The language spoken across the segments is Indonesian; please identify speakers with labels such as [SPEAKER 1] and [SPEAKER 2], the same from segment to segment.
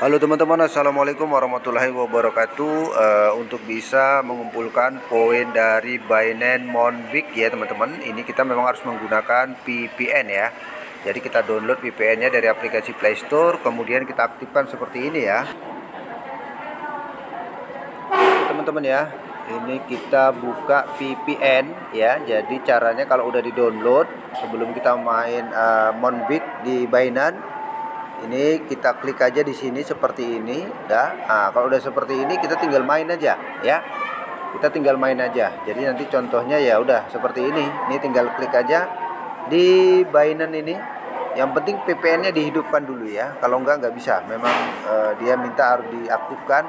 [SPEAKER 1] Halo teman-teman, assalamualaikum warahmatullahi wabarakatuh. Uh, untuk bisa mengumpulkan poin dari Binance Monbik ya teman-teman, ini kita memang harus menggunakan VPN ya. Jadi kita download VPN-nya dari aplikasi Play Store, kemudian kita aktifkan seperti ini ya. Teman-teman ya, ini kita buka VPN ya. Jadi caranya kalau udah di-download sebelum kita main uh, di Binance ini kita klik aja di sini seperti ini dah. Nah, kalau udah seperti ini kita tinggal main aja ya. Kita tinggal main aja. Jadi nanti contohnya ya udah seperti ini. Ini tinggal klik aja di Binance ini. Yang penting VPN nya dihidupkan dulu ya. Kalau enggak nggak bisa. Memang uh, dia minta harus diaktifkan.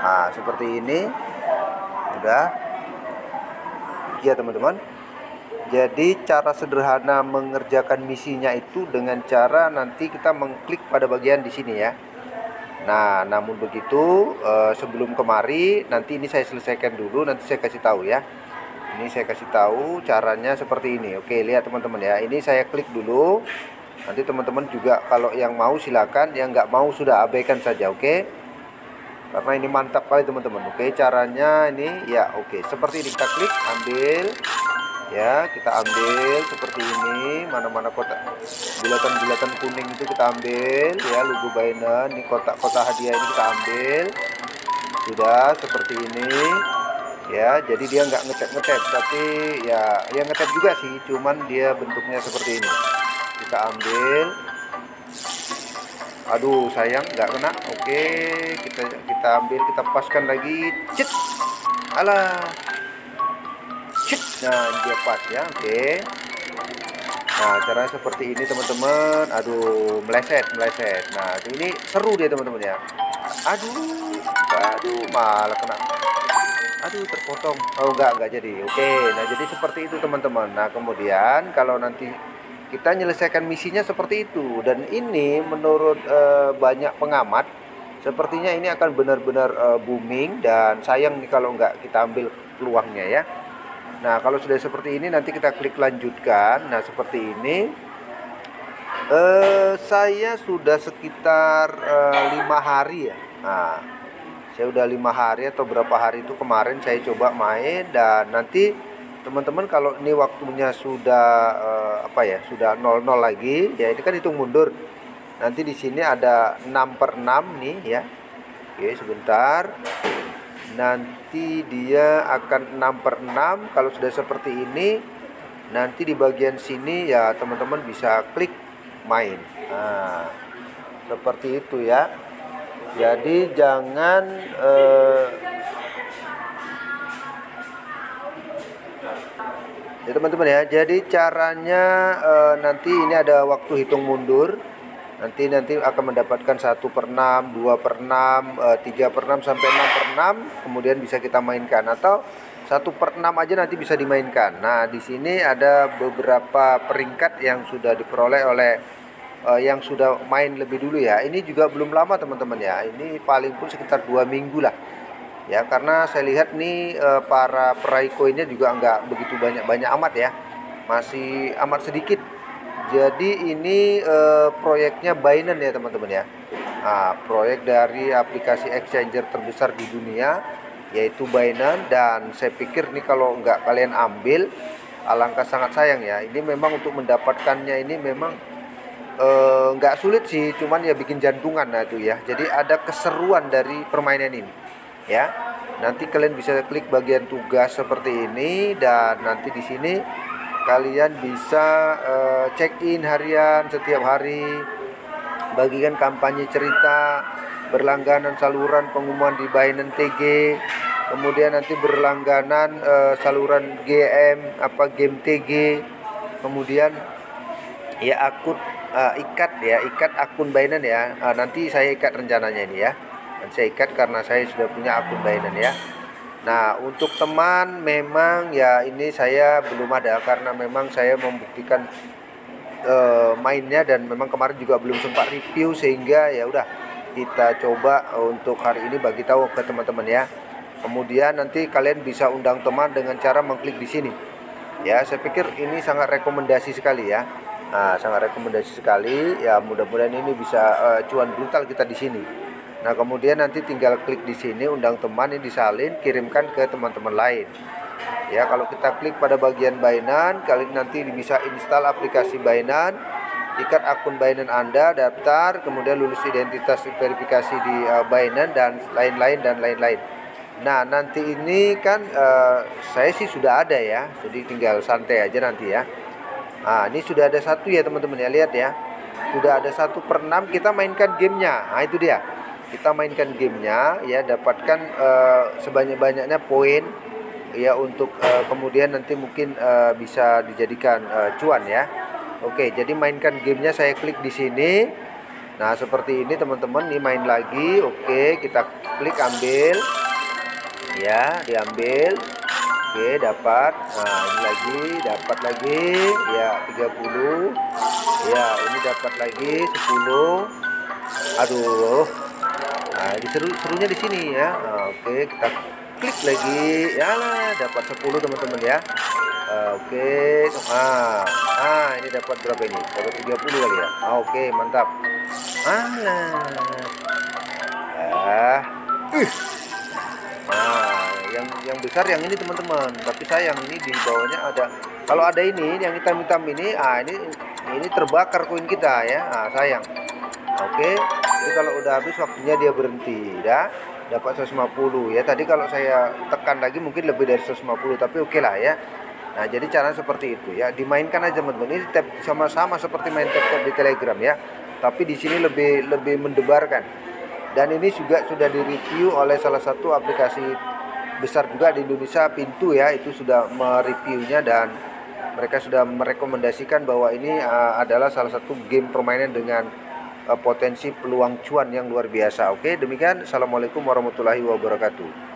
[SPEAKER 1] Nah seperti ini. Udah. Ya teman-teman jadi cara sederhana mengerjakan misinya itu dengan cara nanti kita mengklik pada bagian di sini ya. Nah, namun begitu eh, sebelum kemari nanti ini saya selesaikan dulu nanti saya kasih tahu ya. Ini saya kasih tahu caranya seperti ini. Oke, lihat teman-teman ya. Ini saya klik dulu. Nanti teman-teman juga kalau yang mau silakan, yang nggak mau sudah abaikan saja, oke? Karena ini mantap kali teman-teman. Oke, caranya ini ya oke. Seperti ini kita klik, ambil ya kita ambil seperti ini. Mana-mana kotak bulatan-bulatan kuning itu kita ambil. Ya logo Binance ini kotak-kotak hadiah ini kita ambil. Sudah seperti ini. Ya jadi dia nggak ngecat-ngecat tapi ya ya ngecat juga sih cuman dia bentuknya seperti ini. Kita ambil. Aduh sayang nggak kena. Oke kita kita ambil kita paskan lagi. Cet alah nah dia pas ya oke. Okay. nah caranya seperti ini teman-teman. Aduh meleset meleset. Nah ini seru dia teman-teman ya. Aduh aduh malah kena. Aduh terpotong. Oh enggak enggak jadi. Oke okay. nah jadi seperti itu teman-teman. Nah kemudian kalau nanti kita menyelesaikan misinya seperti itu. Dan ini menurut uh, banyak pengamat sepertinya ini akan benar-benar uh, booming dan sayang nih kalau enggak kita ambil peluangnya ya Nah, kalau sudah seperti ini nanti kita klik lanjutkan. Nah, seperti ini. Eh, saya sudah sekitar eh, lima hari ya. Nah, saya udah lima hari atau berapa hari itu kemarin saya coba main dan nanti teman-teman kalau ini waktunya sudah eh, apa ya sudah 00 lagi ya ini kan hitung mundur nanti di sini ada 6 per 6 nih ya oke sebentar nanti dia akan 6 per 6 kalau sudah seperti ini nanti di bagian sini ya teman-teman bisa klik main. Nah seperti itu ya. Jadi jangan eh, ya teman-teman ya. Jadi caranya eh, nanti ini ada waktu hitung mundur nanti nanti akan mendapatkan satu per 6 2 per 6 3 eh, per 6 sampai 6 per 6 kemudian bisa kita mainkan. Atau satu per 6 aja nanti bisa dimainkan. Nah di sini ada beberapa peringkat yang sudah diperoleh oleh uh, yang sudah main lebih dulu ya. Ini juga belum lama teman-teman ya. Ini paling pun sekitar dua minggu lah. Ya karena saya lihat nih uh, para peraih koinnya juga nggak begitu banyak-banyak amat ya. Masih amat sedikit jadi ini uh, proyeknya Binance ya teman-teman ya. Nah, proyek dari aplikasi exchanger terbesar di dunia yaitu Binance dan saya pikir nih kalau nggak kalian ambil alangkah sangat sayang ya. Ini memang untuk mendapatkannya ini memang uh, nggak sulit sih, cuman ya bikin jantungan nah itu ya. Jadi ada keseruan dari permainan ini ya. Nanti kalian bisa klik bagian tugas seperti ini dan nanti di sini kalian bisa uh, check in harian setiap hari bagikan kampanye cerita berlangganan saluran pengumuman di Binance TG kemudian nanti berlangganan uh, saluran GM apa game TG kemudian ya akun uh, ikat ya ikat akun Binance ya. Uh, nanti saya ikat rencananya ini ya. Dan saya ikat karena saya sudah punya akun Binance ya Nah, untuk teman memang ya ini saya belum ada karena memang saya membuktikan uh, mainnya dan memang kemarin juga belum sempat review sehingga ya udah kita coba untuk hari ini bagi tahu ke teman-teman ya. Kemudian nanti kalian bisa undang teman dengan cara mengklik di sini. Ya, saya pikir ini sangat rekomendasi sekali ya. Nah, sangat rekomendasi sekali. Ya, mudah-mudahan ini bisa uh, cuan brutal kita di sini. Nah, kemudian nanti tinggal klik di sini undang teman ini disalin, kirimkan ke teman-teman lain. Ya, kalau kita klik pada bagian Binance, kalian nanti bisa install aplikasi Binance, ikat akun Binance Anda, daftar, kemudian lulus identitas verifikasi di uh, Binance dan lain-lain dan lain-lain. Nah, nanti ini kan uh, saya sih sudah ada ya, jadi tinggal santai aja nanti ya. Nah, ini sudah ada satu ya teman-teman ya, lihat ya. Sudah ada satu per enam kita mainkan gamenya. Nah, itu dia kita mainkan gamenya ya dapatkan uh, sebanyak-banyaknya poin ya untuk uh, kemudian nanti mungkin uh, bisa dijadikan uh, cuan ya. Oke jadi mainkan gamenya saya klik di sini. Nah seperti ini teman-teman nih main lagi. Oke kita klik ambil. Ya diambil. Oke dapat. Nah ini lagi dapat lagi. Ya 30 ya ini dapat lagi 10 aduh Nah, ini seru serunya di sini ya. Nah, oke, kita klik lagi. Ya dapat 10 teman-teman ya. Uh, oke, ah, ah ini dapat berapa ini? Dapat 30 kali ya. Ah, oke, mantap. Ah, uh. Nah, yang yang besar yang ini teman-teman. Tapi sayang ini di bawahnya ada. Kalau ada ini yang hitam-hitam ini, ah ini ini terbakar koin kita ya. Ah, sayang. Oke jadi kalau udah habis waktunya dia berhenti ya. Dapat 150 ya. Tadi kalau saya tekan lagi mungkin lebih dari 150 tapi oke okay lah ya. Nah jadi cara seperti itu ya. Dimainkan aja teman-teman. Ini tab sama-sama seperti main tab-tab di telegram ya. Tapi di sini lebih lebih mendebarkan. Dan ini juga sudah direview oleh salah satu aplikasi besar juga di Indonesia Pintu ya. Itu sudah mereviewnya dan mereka sudah merekomendasikan bahwa ini uh, adalah salah satu game permainan dengan potensi peluang cuan yang luar biasa. Oke, demikian. Assalamualaikum warahmatullahi wabarakatuh.